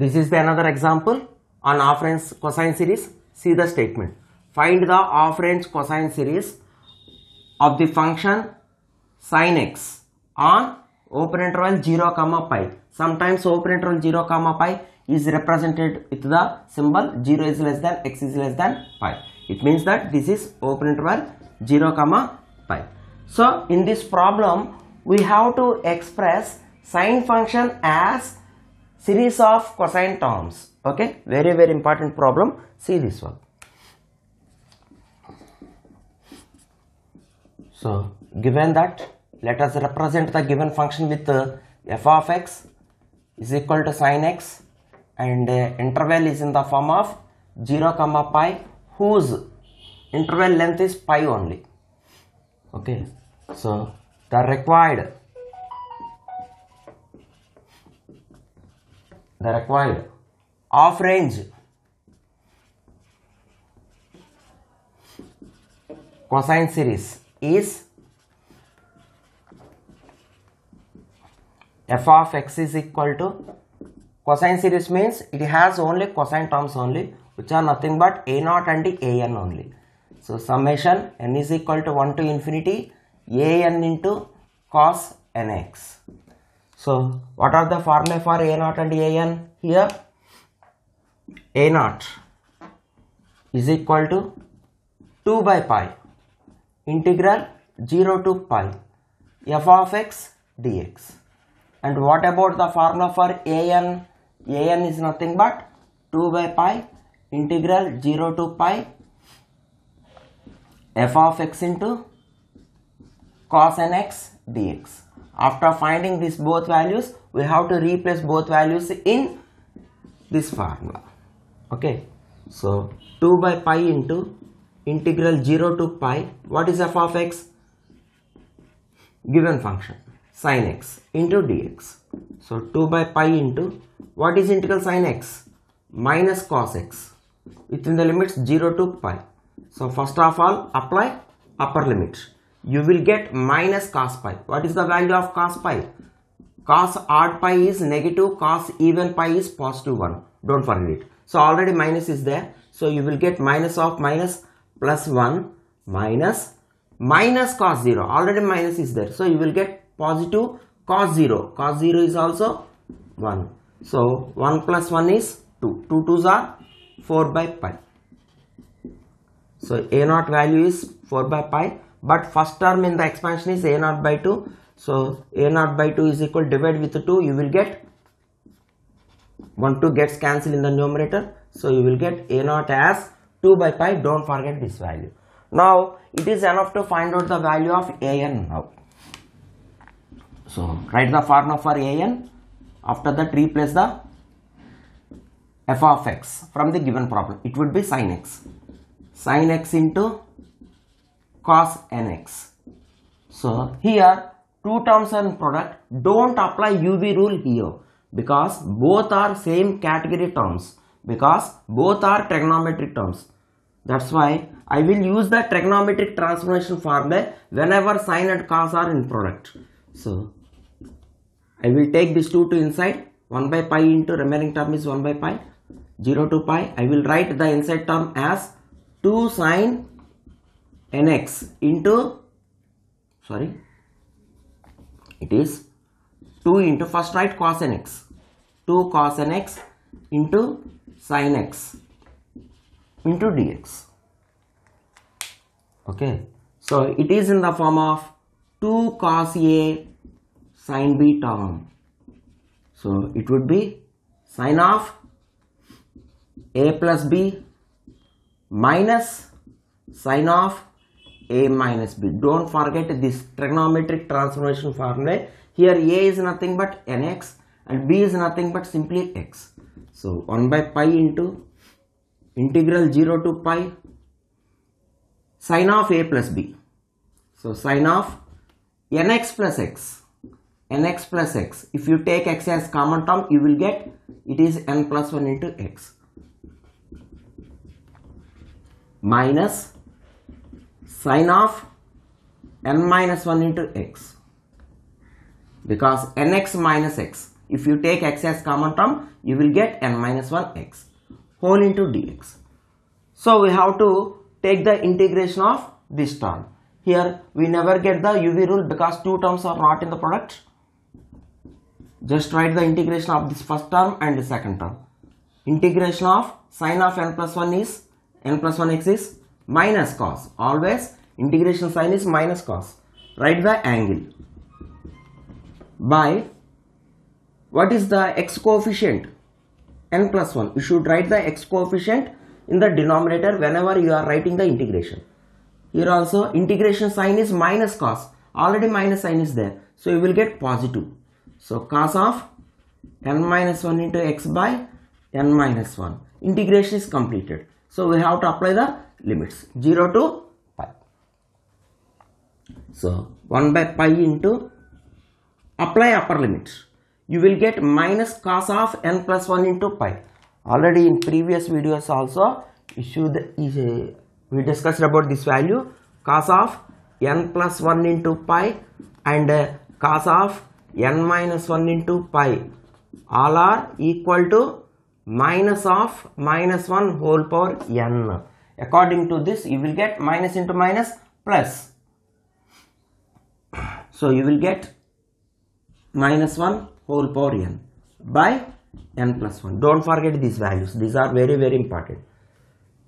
This is the another example on half range cosine series. See the statement. Find the half range cosine series of the function sin x on open interval 0 comma pi. Sometimes open interval 0 comma pi is represented with the symbol 0 is less than x is less than pi. It means that this is open interval 0 comma pi. So in this problem we have to express sine function as series of cosine terms. Okay, very very important problem. See this one. So given that let us represent the given function with uh, f of x is equal to sine x and uh, interval is in the form of 0 comma pi whose interval length is pi only. Okay, so the required the required half range. Cosine series is f of x is equal to cosine series means it has only cosine terms only which are nothing but a naught and a n only. So summation n is equal to 1 to infinity a n into cos nx so what are the formulae for a naught and a n here? A naught is equal to 2 by pi integral 0 to pi f of x dx. And what about the formula for an an is nothing but 2 by pi integral 0 to pi f of x into cos nx dx after finding these both values we have to replace both values in this formula. Okay? So 2 by pi into integral 0 to pi what is f of x? Given function sine x into dx. So 2 by pi into what is integral sine x? Minus cos x. Within the limits 0 to pi. So first of all apply upper limit you will get minus cos pi. What is the value of cos pi? Cos odd pi is negative cos even pi is positive 1 don't forget it. So already minus is there. So you will get minus of minus plus 1 minus minus cos 0 already minus is there. So you will get positive cos 0 cos 0 is also 1 so 1 plus 1 is 2 2 2s are 4 by pi. So a naught value is 4 by pi but first term in the expansion is a naught by 2 so a naught by 2 is equal divide with 2 you will get 1 2 gets cancelled in the numerator. So you will get a naught as 2 by pi. Don't forget this value. Now it is enough to find out the value of an now. So write the formula for an after that replace the f of x from the given problem. It would be sin x. Sin x into cos nx. So here two terms in product don't apply uv rule here because both are same category terms because both are trigonometric terms. That's why I will use the trigonometric transformation formula whenever sine and cos are in product. So I will take this 2 to inside. 1 by pi into remaining term is 1 by pi. 0 to pi. I will write the inside term as 2 sine nx into sorry it is 2 into first write cos nx 2 cos nx into sin x into dx. Okay. So it is in the form of 2 cos a sin b term. So it would be sin of a plus b minus sin of a minus b. Don't forget this trigonometric transformation formula. Here a is nothing but nx and b is nothing but simply x. So 1 by pi into integral 0 to pi sine of a plus b. So sine of nx plus x nx plus x. If you take x as common term you will get it is n plus 1 into x minus sin of n minus 1 into x because nx minus x If you take x as common term, you will get n minus 1 x whole into dx. So we have to take the integration of this term. Here we never get the UV rule because two terms are not in the product. Just write the integration of this first term and the second term. Integration of sine of n plus 1 is n plus 1 x is minus cos. Always integration sine is minus cos. Write the angle. By what is the x coefficient? N plus 1 you should write the x coefficient in the denominator whenever you are writing the integration. Here also integration sine is minus cos. Already minus sign is there. So you will get positive. So cos of n minus 1 into x by n minus 1 integration is completed. So we have to apply the limits. 0 to pi so 1 by pi into apply upper limit you will get minus cos of n plus 1 into pi. Already in previous videos also issue the, is, uh, we discussed about this value. Cos of n plus 1 into pi and uh, cos of n minus 1 into pi. All are equal to minus of minus 1 whole power n according to this you will get minus into minus plus. So you will get minus 1 whole power n by n plus 1 don't forget these values. These are very very important.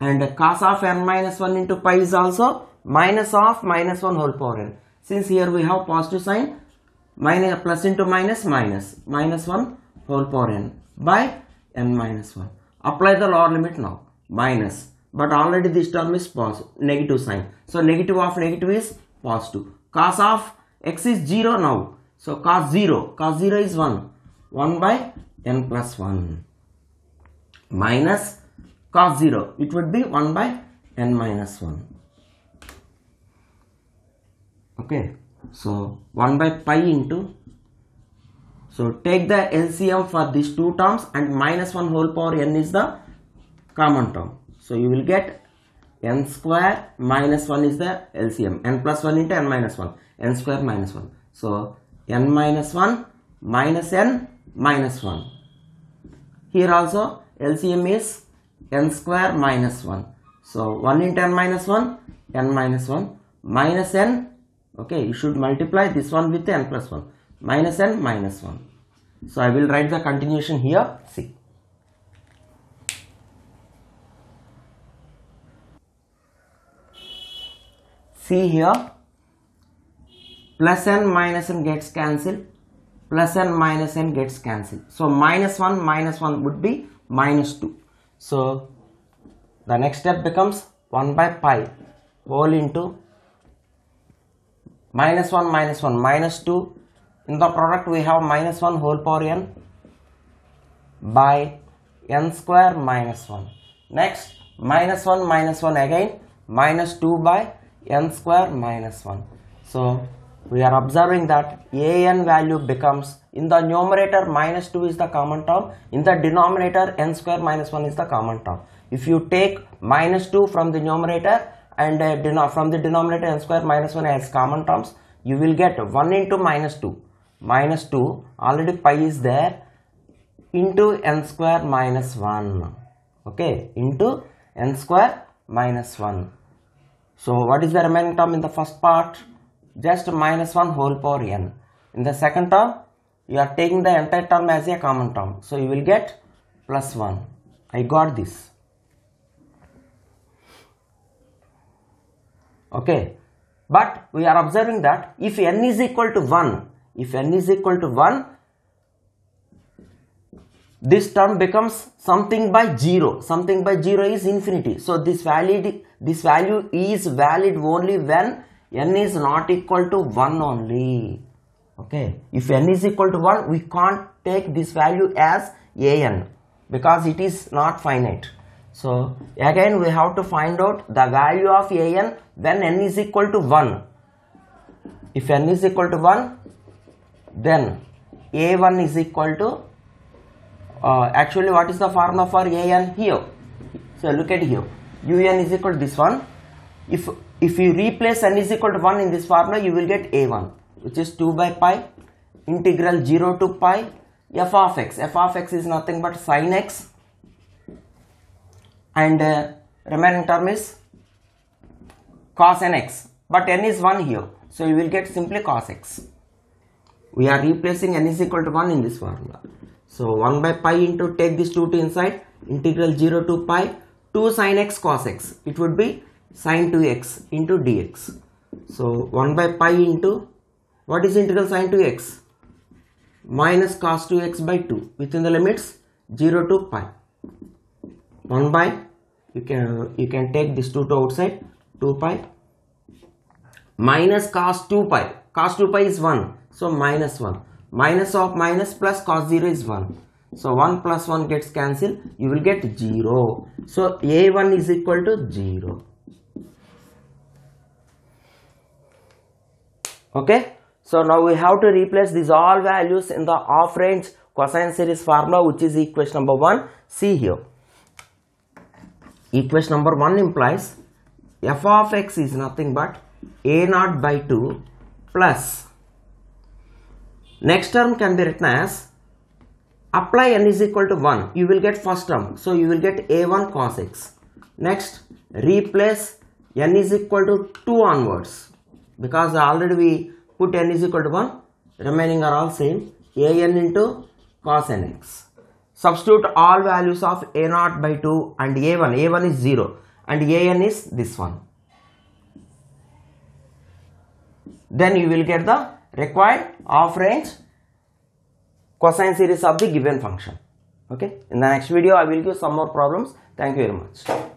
And cos of n minus 1 into pi is also minus of minus 1 whole power n. Since here we have positive sign minus uh, plus into minus minus minus 1 whole power n by n minus 1 apply the lower limit now. Minus but already this term is positive negative sign. So negative of negative is positive. Cos of x is 0 now. So cos 0 cos 0 is 1 1 by n plus 1 minus cos 0 it would be 1 by n minus 1 okay. So 1 by pi into so take the LCM for these two terms and minus 1 whole power n is the common term so you will get n square minus 1 is the LCM n plus 1 into n minus 1 n square minus 1 so n minus 1 minus n minus 1 here also LCM is n square minus 1 so 1 into n minus 1 n minus 1 minus n. Okay you should multiply this one with n plus 1 minus n minus 1 so I will write the continuation here. See see here plus n minus n gets cancelled plus n minus n gets cancelled. So minus 1 minus 1 would be minus 2 so the next step becomes 1 by pi whole into minus 1 minus 1 minus 2 in the product we have minus 1 whole power n by n square minus 1 next minus 1 minus 1 again minus 2 by n square minus 1 so we are observing that an value becomes in the numerator minus 2 is the common term. In the denominator n square minus 1 is the common term. If you take minus 2 from the numerator and uh, from the denominator n square minus 1 as common terms you will get 1 into minus 2 minus 2 already pi is there into n square minus 1 okay into n square minus 1 so what is the remaining term in the first part? Just minus 1 whole power n. In the second term you are taking the entire term as a common term. So you will get plus 1 i got this. Okay. But we are observing that if n is equal to 1 if n is equal to 1 this term becomes something by 0 something by 0 is infinity. So this valid this value is valid only when n is not equal to 1 only. Okay? If n is equal to 1 we can't take this value as an because it is not finite. So again we have to find out the value of an when n is equal to 1 if n is equal to 1 then a1 is equal to uh, actually what is the formula for an here? So look at here. Un is equal to this one. If if you replace n is equal to 1 in this formula you will get a1 which is 2 by pi integral 0 to pi f of x. F of x is nothing but sine x. And uh, remaining term is cos nx but n is 1 here so you will get simply cos x. We are replacing n is equal to 1 in this formula so 1 by pi into take this 2 to inside integral 0 to pi 2 sin x cos x. It would be sin 2x into dx. So 1 by pi into what is integral sin 2x minus cos 2x by 2 within the limits 0 to pi. 1 by you can you can take this 2 to outside 2 pi. Minus cos 2 pi. Cos 2 pi is 1 so minus 1 minus of minus plus cos 0 is 1 so 1 plus 1 gets cancelled. You will get 0 so a1 is equal to 0 okay? So now we have to replace these all values in the half range cosine series formula which is equation number 1 see here. Equation number 1 implies f of x is nothing but a naught by 2 plus next term can be written as apply n is equal to 1 you will get first term. So you will get a1 cos x. Next replace n is equal to 2 onwards. Because already we put n is equal to 1 remaining are all same. An into cos nx substitute all values of a naught by 2 and a1 a1 is 0 and an is this one. Then you will get the required half range cosine series of the given function. Okay? In the next video i will give some more problems. Thank you very much